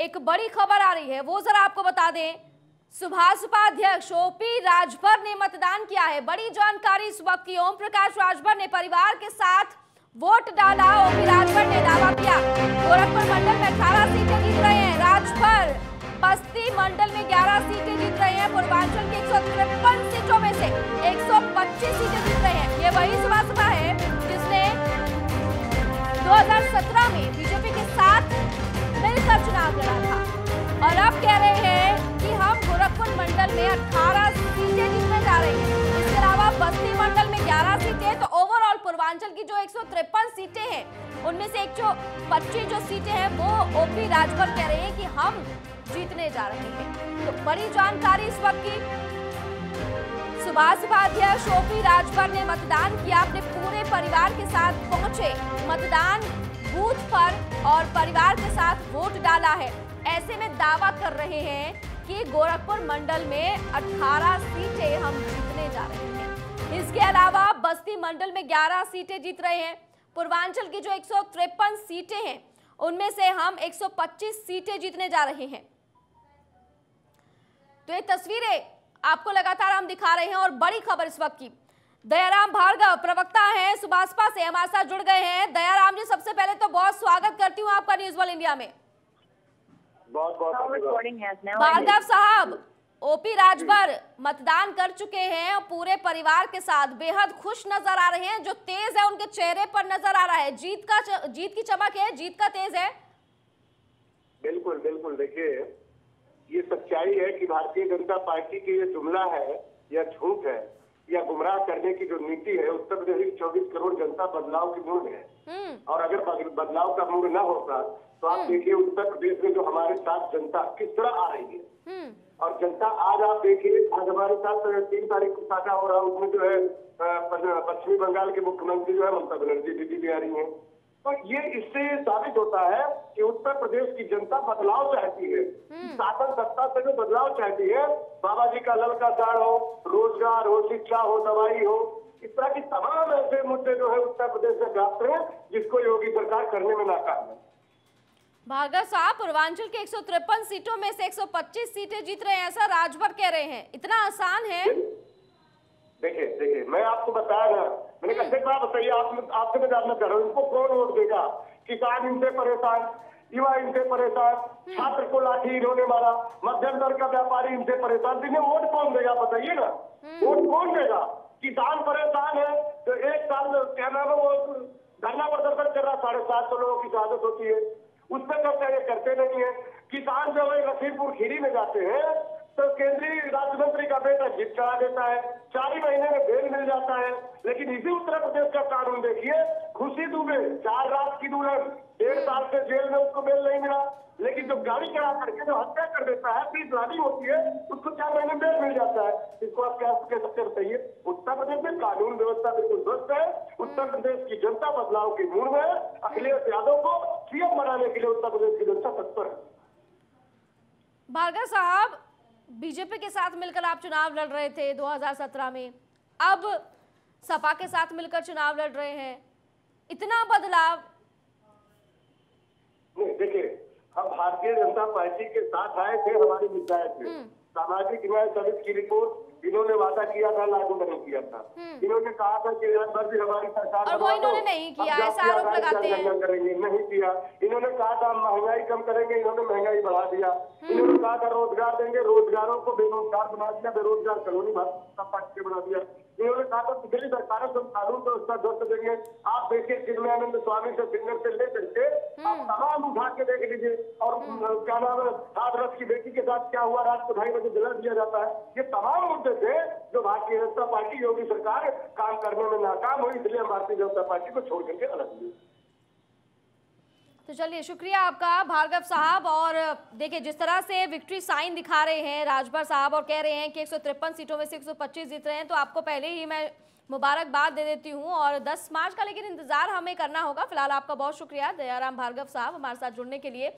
एक बड़ी खबर आ रही है, वो जरा आपको बता दें। सुभाषपा अध्यक्ष ओपी राजभर ने मतदान किया है। बड़ी जानकारी इस वक्त की ओम प्रकाश राजभर ने परिवार के साथ वोट डाला, ओपी राजभर ने दावा किया। गोरखपुर मंडल में अठारह सीटें जीत रहे हैं, राजभर बस्ती मंडल में 11 सीटें जीत रहे हैं, पूर्वांचल की एक सीटों में से 125 सीटें जीत रहे हैं। ये वही सुभाषपा है जिसने 2017 में बीजेपी चुनाव लड़ा था। और अब कह रहे हैं कि हम गोरखपुर मंडल में 18 सीटें जीतने जा रहे हैं। इसके अलावा बस्ती मंडल में 11 सीटें तो ओवरऑल पूर्वांचल की जो एक सीटें हैं, उनमें से एक सौ पच्चीस जो सीटें हैं, वो ओपी राजभर कह रहे हैं कि हम जीतने जा रहे हैं। तो बड़ी जानकारी इस वक्त की। सुभाष अध्यक्ष ओपी राजभर ने मतदान किया। अपने पूरे परिवार के साथ पहुँचे। मतदान बूथ पर और परिवार के साथ वोट डाला है। ऐसे में दावा कर रहे हैं कि गोरखपुर मंडल में 18 सीटें हम जीतने जा रहे हैं। इसके अलावा बस्ती मंडल में 11 सीटें जीत रहे हैं। पूर्वांचल की जो एक सीटें हैं, उनमें से हम 125 सीटें जीतने जा रहे हैं। तो ये तस्वीरें आपको लगातार हम दिखा रहे हैं और बड़ी खबर इस वक्त की। दयाराम भार्गव प्रवक्ता हैं सुभाषपा से हमारे साथ जुड़ गए हैं। दयाराम जी सबसे पहले तो बहुत स्वागत करती हूँ आपका न्यूज़ वर्ल्ड इंडिया में। बहुत बहुत भार्गव साहब ओपी राजभर मतदान कर चुके हैं और पूरे परिवार के साथ बेहद खुश नज़र आ रहे हैं जो तेज है उनके चेहरे पर नज़र आ रहा है। जीत का जीत की चमक है जीत का तेज है। बिल्कुल बिल्कुल देखिए ये सच्चाई है कि भारतीय जनता पार्टी की ये जुमला है या झूठ है। या गुमराह करने की जो नीति है उत्तर प्रदेश की चौबीस करोड़ जनता बदलाव की मूड है। हम्म। और अगर बदलाव का मूड न होता तो आप देखिए उत्तर प्रदेश में जो हमारे साथ जनता किस तरह आ रही है। हम्म। और जनता आज आप देखिए आज हमारे साथ तीन तारीख को साझा हो रहा है उसमें जो है पश्चिमी बंगाल के मुख्यमंत्री जो है ममता बनर्जी दीदी भी आ रही है। तो ये इससे साबित होता है कि उत्तर प्रदेश की जनता बदलाव चाहती है। शासन सत्ता से जो बदलाव चाहती है बाबा जी का ललका साड़ हो रोज़गार हो शिक्षा हो दवाई हो इस तरह की तमाम ऐसे मुद्दे जो है उत्तर प्रदेश में प्राप्त है जिसको योगी सरकार करने में नाकाम है। भार्गव साहब पूर्वांचल के एक सौ तिरपन सीटों में से 125 सीटें जीत रहे हैं ऐसा राजभर कह रहे हैं। इतना आसान है? देखिए देखिए मैं आपको बताया ना मैंने कहा बताइए आप आपसे मैं जानना चाह रहा हूँ इनको कौन वोट देगा? किसान इनसे परेशान युवा इनसे परेशान छात्र को लाठी इन्होंने मारा मध्यम वर्ग का व्यापारी इनसे परेशान इन्हें वोट कौन देगा बताइए ना। वोट कौन देगा? किसान परेशान है तो एक साल क्या नाम है वो धरना प्रदर्शन कर रहा साढ़े सात सौ लोगों की शहादत होती है। उस पर करते करते नहीं है। किसान जो है लखीमपुर खीरी में जाते हैं तो केंद्रीय राज्य मंत्री का बेटा जीत करा देता है, चार ही महीने में बेल मिल जाता है। लेकिन इसी उत्तर प्रदेश का कानून देखिए खुशी दुबे, चार रात की दुल्हन, डेढ़ साल से जेल में उसको बेल नहीं मिला। लेकिन जो गाड़ी चढ़ा करके जो हत्या कर देता है फिर प्लानिंग होती है, उसको चार महीने बेल मिल जाता है। इसको आप क्या कह सकते बताइए? उत्तर प्रदेश में कानून व्यवस्था बिल्कुल ध्वस्त है। उत्तर प्रदेश की जनता बदलाव की मूड में अखिलेश यादव को सीएम बनाने के लिए उत्तर प्रदेश की जनता तत्पर है। भार्गव साहब बीजेपी के साथ मिलकर आप चुनाव लड़ रहे थे 2017 में। अब सपा के साथ मिलकर चुनाव लड़ रहे हैं। इतना बदलाव। नहीं देखिए हम भारतीय जनता पार्टी के साथ आए थे हमारे विधायक सामाजिक न्याय समिति की रिपोर्ट इन्होंने वादा किया था लागू नहीं किया था। इन्होंने कहा था कि भर भी हमारी सरकार और वो इन्होंने नहीं किया ऐसा आरोप लगाते हैं। करेंगे नहीं किया। इन्होंने कहा था महँगाई कम करेंगे। इन्होंने महँगाई बढ़ा दिया। इन्होंने कहा था रोज़गार देंगे रोजगारों को बेरोजगार बना दिया बेरोजगार कॉलोनी पार्टी बना दिया। इन्होंने कहा था पिछली सरकारों से कानून व्यवस्था ध्वस्त देंगे आप देखिए चिन्मयानंद स्वामी से सिंगर से ले करके आप तमाम उठा के देख लीजिए। और क्या नाम है हाथरस की बेटी के साथ क्या हुआ? रात को ढाई बजे जला दिया जाता है। ये तमाम मुद्दे थे, जो भारतीय जनता पार्टी, योगी सरकार काम करने में नाकाम हुई, इसलिए भारतीय जनता पार्टी को छोड़ करके अलग हुई तो चलिए, शुक्रिया आपका, भार्गव साहब, और देखिए, जिस तरह से विक्ट्री साइन दिखा रहे हैं राजभर साहब और कह रहे हैं कि एक सीटों में से 125 जीत रहे हैं तो आपको पहले ही मैं मुबारकबाद दे देती हूँ, और 10 मार्च का लेकिन इंतज़ार हमें करना होगा। फ़िलहाल आपका बहुत शुक्रिया, दयाराम भार्गव साहब हमारे साथ जुड़ने के लिए।